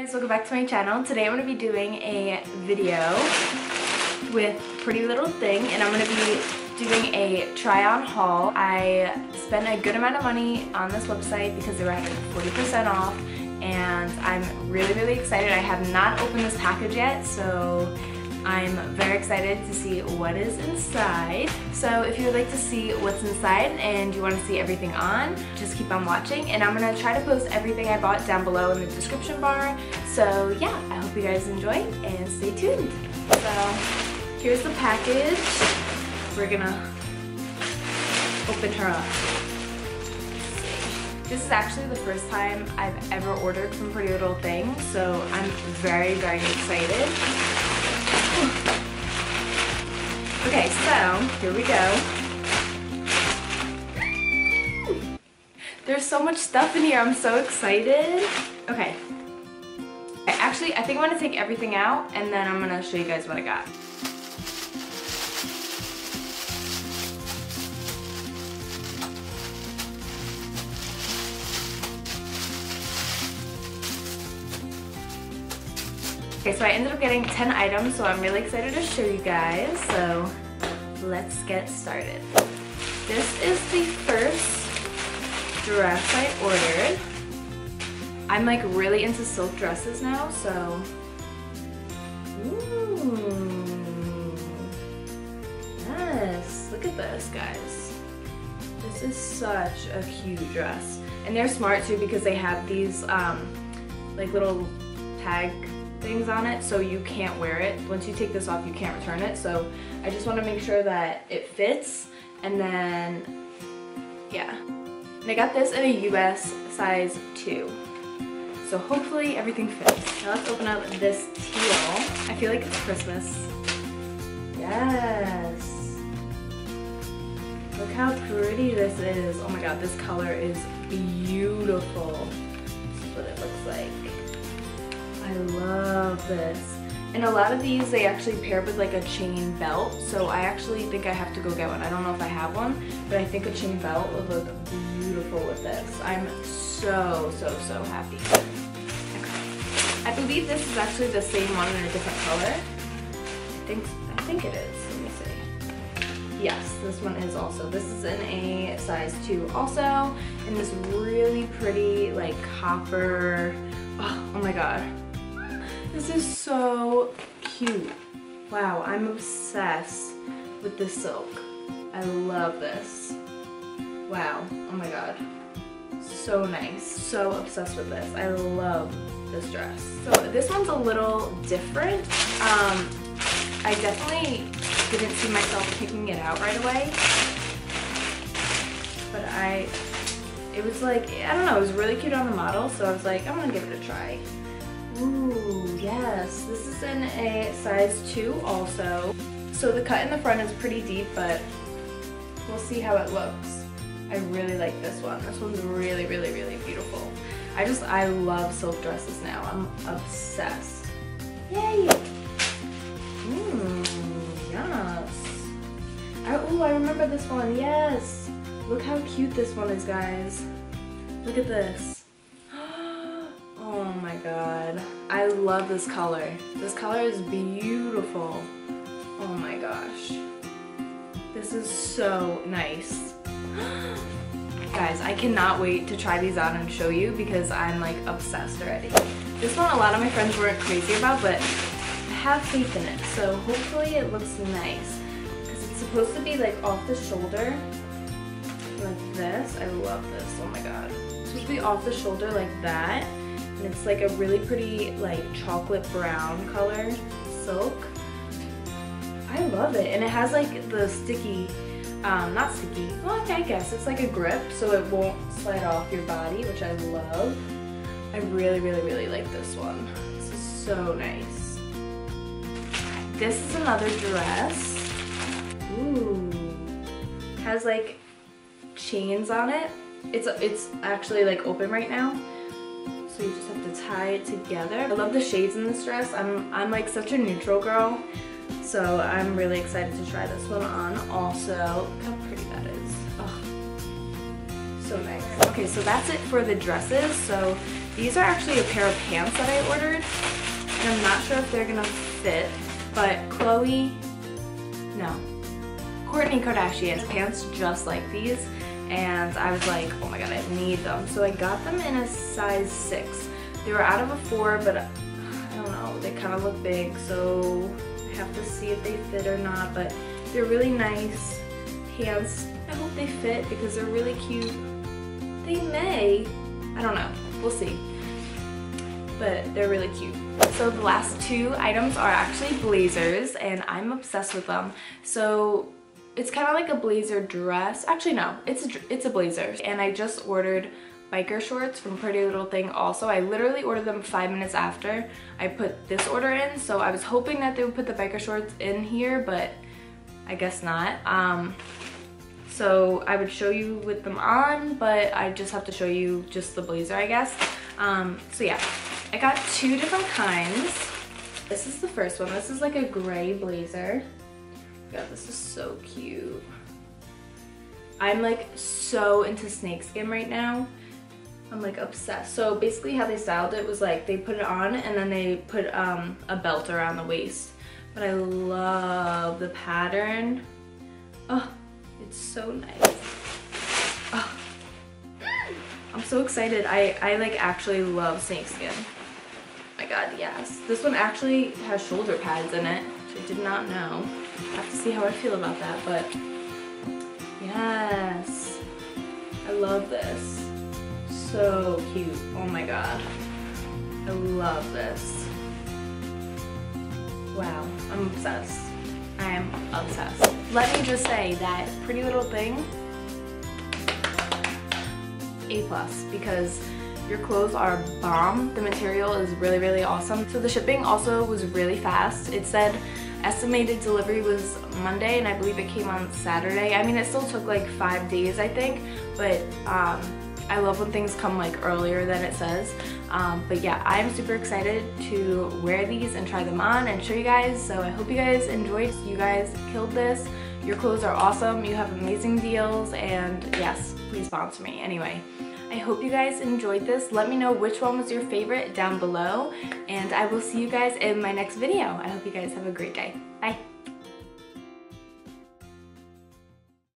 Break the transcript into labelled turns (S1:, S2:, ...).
S1: guys, welcome back to my channel. Today I'm going to be doing a video with Pretty Little Thing and I'm going to be doing a try on haul. I spent a good amount of money on this website because they were having 40% off and I'm really really excited. I have not opened this package yet so I'm very excited to see what is inside. So if you would like to see what's inside and you want to see everything on, just keep on watching. And I'm going to try to post everything I bought down below in the description bar. So yeah, I hope you guys enjoy and stay tuned. So here's the package. We're going to open her up. This is actually the first time I've ever ordered from Pretty Little Thing, so I'm very, very excited. Okay, so here we go. There's so much stuff in here. I'm so excited. Okay. Actually, I think I'm going to take everything out and then I'm going to show you guys what I got. Okay, so I ended up getting 10 items, so I'm really excited to show you guys. So let's get started. This is the first dress I ordered. I'm like really into silk dresses now, so. Ooh. Yes, look at this, guys. This is such a cute dress. And they're smart too because they have these um, like little tag things on it so you can't wear it. Once you take this off you can't return it so I just want to make sure that it fits and then yeah. And I got this in a US size 2. So hopefully everything fits. Now let's open up this teal. I feel like it's Christmas. Yes. Look how pretty this is. Oh my god, this color is beautiful. This is what it looks like. I love this. And a lot of these, they actually pair with like a chain belt. So I actually think I have to go get one. I don't know if I have one, but I think a chain belt would look beautiful with this. I'm so, so, so happy. Okay. I believe this is actually the same one in a different color. I think, I think it is. Let me see. Yes, this one is also. This is in a size 2 also. And this really pretty like copper. oh, oh my god. This is so cute. Wow, I'm obsessed with the silk. I love this. Wow, oh my god. So nice, so obsessed with this. I love this dress. So this one's a little different. Um, I definitely didn't see myself picking it out right away. But I, it was like, I don't know, it was really cute on the model, so I was like, I'm gonna give it a try. Ooh, yes. This is in a size 2 also. So the cut in the front is pretty deep, but we'll see how it looks. I really like this one. This one's really, really, really beautiful. I just, I love silk dresses now. I'm obsessed. Yay! Mmm, yes. oh, I remember this one, yes! Look how cute this one is, guys. Look at this love this color. This color is beautiful. Oh my gosh. This is so nice. Guys, I cannot wait to try these out and show you because I'm like obsessed already. This one a lot of my friends weren't crazy about, but I have faith in it. So hopefully it looks nice. Because it's supposed to be like off the shoulder. Like this. I love this. Oh my god. It's supposed to be off the shoulder like that and it's like a really pretty like chocolate brown color silk. I love it and it has like the sticky, um, not sticky, well I guess it's like a grip so it won't slide off your body which I love. I really really really like this one. This is so nice. This is another dress. Ooh. Has like chains on it. It's it's actually like open right now so you just have to tie it together. I love the shades in this dress. I'm, I'm like such a neutral girl, so I'm really excited to try this one on also. Look how pretty that is. Oh, so nice. Okay, so that's it for the dresses. So These are actually a pair of pants that I ordered, and I'm not sure if they're gonna fit, but Khloe, no, Kourtney Kardashian's pants just like these, and I was like, oh my god, I need them. So I got them in a size 6. They were out of a 4, but I don't know, they kind of look big, so I have to see if they fit or not, but they're really nice pants. I hope they fit because they're really cute. They may. I don't know. We'll see. But they're really cute. So the last two items are actually blazers and I'm obsessed with them. So it's kind of like a blazer dress. Actually, no, it's a, it's a blazer. And I just ordered biker shorts from Pretty Little Thing also. I literally ordered them five minutes after I put this order in. So I was hoping that they would put the biker shorts in here, but I guess not. Um, so I would show you with them on, but I just have to show you just the blazer, I guess. Um, so yeah, I got two different kinds. This is the first one. This is like a gray blazer. God, this is so cute. I'm like so into snakeskin right now. I'm like obsessed. So basically how they styled it was like they put it on and then they put um, a belt around the waist. But I love the pattern. Oh, it's so nice. Oh. I'm so excited. I, I like actually love snakeskin. Oh my god, yes. This one actually has shoulder pads in it, which I did not know. I have to see how I feel about that, but yes. I love this. So cute. Oh my god. I love this. Wow, I'm obsessed. I am obsessed. Let me just say that Pretty Little Thing, A plus, because your clothes are bomb. The material is really, really awesome. So the shipping also was really fast. It said estimated delivery was Monday and I believe it came on Saturday. I mean, it still took like five days, I think, but um, I love when things come like earlier than it says. Um, but yeah, I'm super excited to wear these and try them on and show you guys. So I hope you guys enjoyed. You guys killed this. Your clothes are awesome. You have amazing deals and yes, please sponsor me. Anyway, I hope you guys enjoyed this. Let me know which one was your favorite down below and I will see you guys in my next video. I hope you guys have a great day. Bye.